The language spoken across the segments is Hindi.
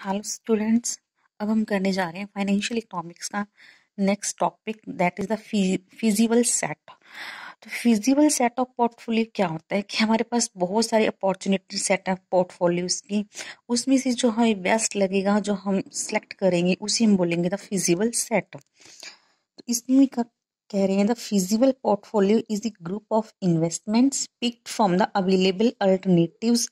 हेलो स्टूडेंट्स अब हम करने जा रहे हैं फाइनेंशियल इकोनॉमिक्स का next topic that is the feasible set तो फिजिबल सेट ऑफ़ पोर्टफोलियो क्या होता है कि हमारे पास बहुत सारी अपॉर्चुनिटी सेट है पोर्टफोलियोज की, उसमें से जो हमें बेस्ट लगेगा, जो हम सेलेक्ट करेंगे, उसी हम बोलेंगे द फिजिबल सेट तो इसमें कह रहे हैं the feasible portfolio is the group of investments picked from the available alternatives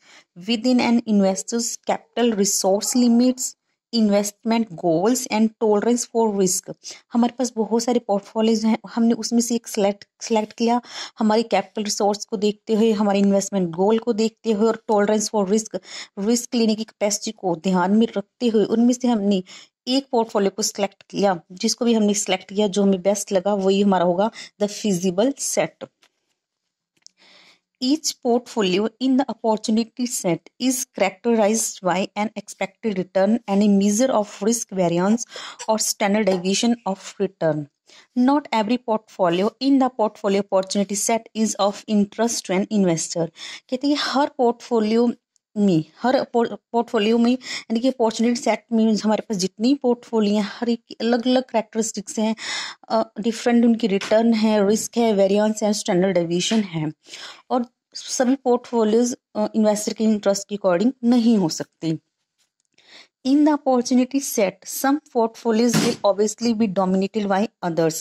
within an investor's capital resource limits investment goals and tolerance for risk हमारे पास बहुत सारे पोर्टफोलियोज हैं। हमने उसमें से एक सेलेक्ट सेलेक्ट किया। हमारे कैपिटल रिसोर्स को देखते हुए, हमारे इन्वेस्टमेंट गोल को देखते हुए और टोलरेंस फॉर रिस्क रिस्क लेने की कैपेसिटी को ध्यान में रखते हुए, उनमें से हमने एक पोर्टफोलियो को सिलेक्ट किया, जिसको भी हमने सिलेक्ट किया, जो हमें बेस्ट लगा, वही हमारा होगा the feasible set each portfolio in the opportunity set is characterize by an expected return and a measure of risk variance और standardization of return not every portfolio in the portfolio opportunity set is of interest to an investor कहते हैं हर पोर्टफोलियो में हर पोर्टफोलियो में, यानी कि अपॉर्चुनिटी सेट में हमारे पास जितनी पोर्टफोलियो हैं, हर एक अलग अलग करेक्टरिस्टिक्स हैं डिफरेंट उनकी रिटर्न है रिस्क है वेरियंस है स्टैंडर्ड डेविएशन है। और सभी पोर्टफोलियोज इन्वेस्टर के इंटरेस्ट के अकॉर्डिंग नहीं हो सकती। In the opportunity set, some portfolios will obviously be dominated by others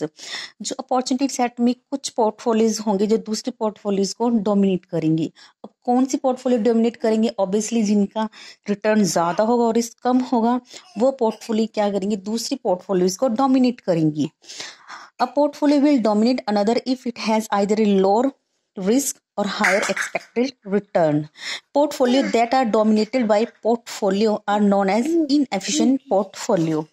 जो अपॉर्चुनिटी सेट में कुछ पोर्टफोलियोज होंगे, जो दूसरे पोर्टफोलियोज को डोमिनेट करेंगे, अब कौन सी पोर्टफोलियो डोमिनेट करेंगे ऑब्वियसली जिनका रिटर्न ज़्यादा होगा और रिस्क कम होगा, वो पोर्टफोलियो क्या करेंगे दूसरी पोर्टफोलियोज को डोमिनेट करेंगी a portfolio will dominate another if it has either a lower risk or higher expected return. Portfolio that are dominated by portfolio are known as inefficient portfolio.